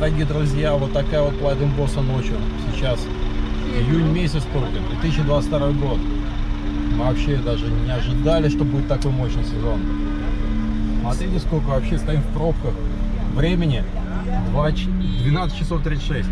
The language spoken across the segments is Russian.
дорогие друзья, вот такая вот Плайден Босса ночью. Сейчас июнь месяц только, 2022 год. Мы вообще даже не ожидали, что будет такой мощный сезон. Смотрите, сколько вообще стоим в пробках. Времени 2, 12 часов 36.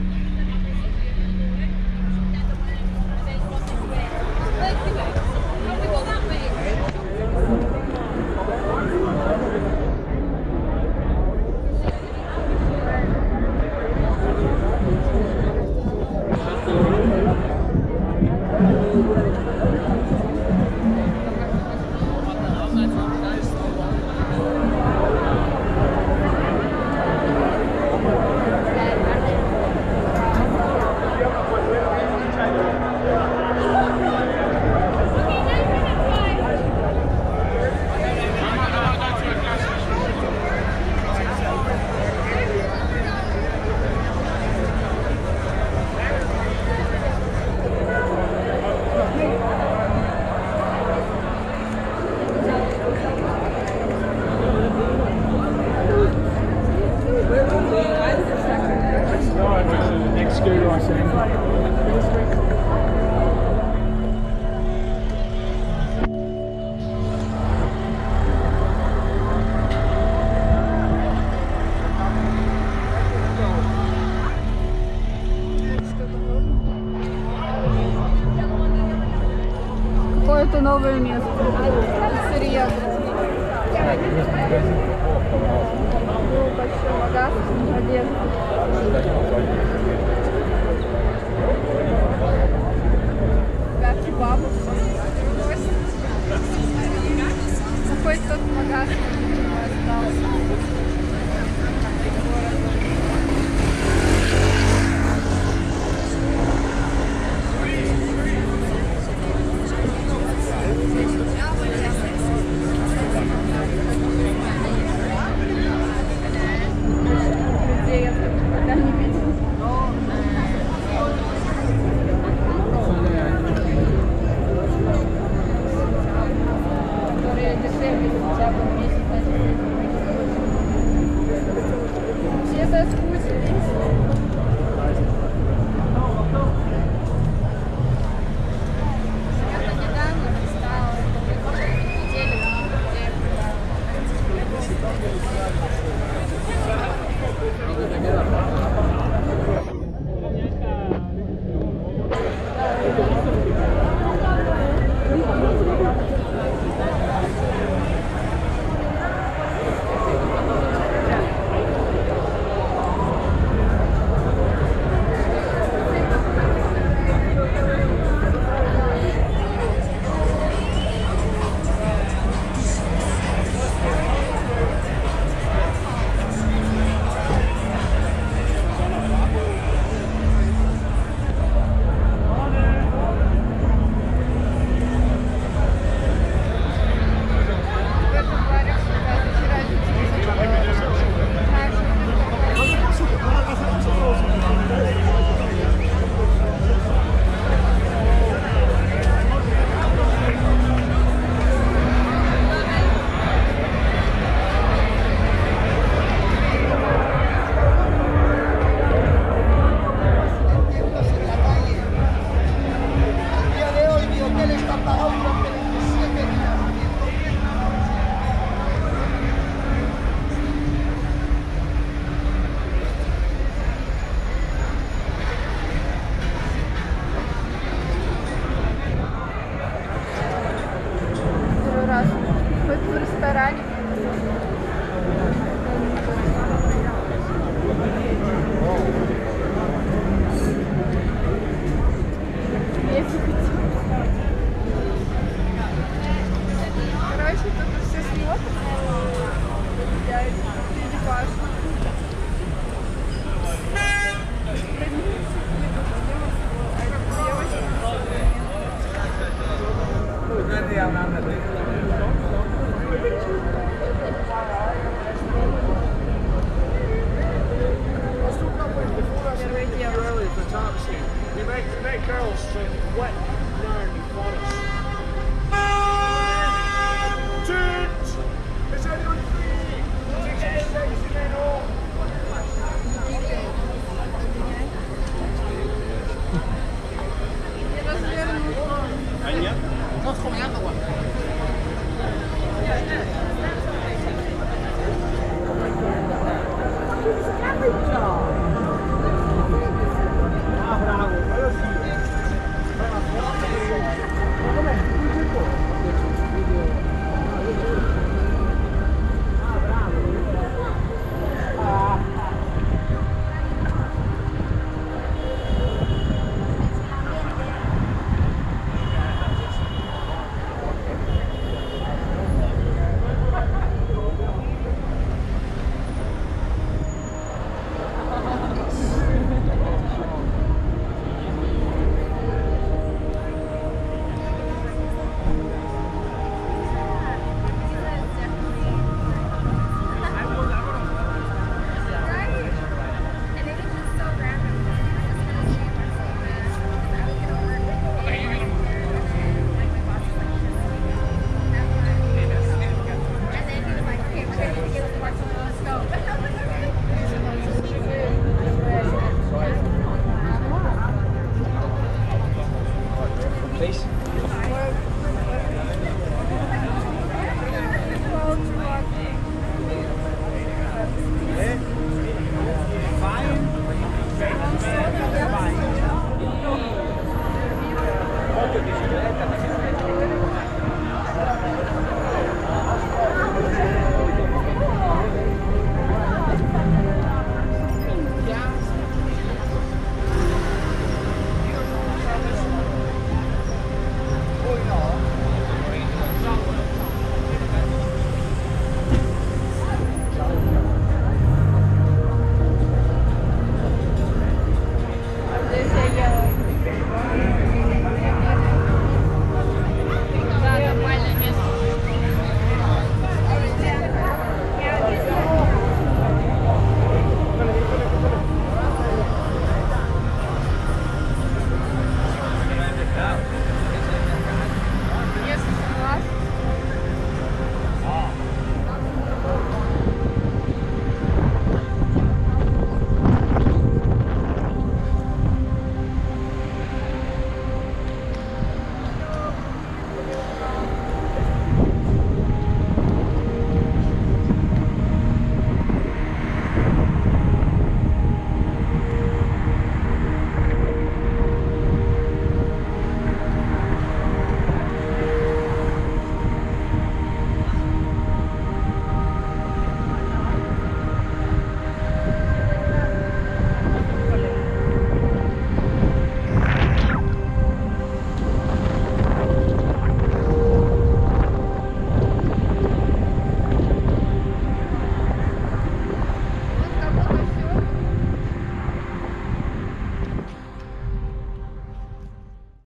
Какое-то новое место. Магазин, одежда. 后面走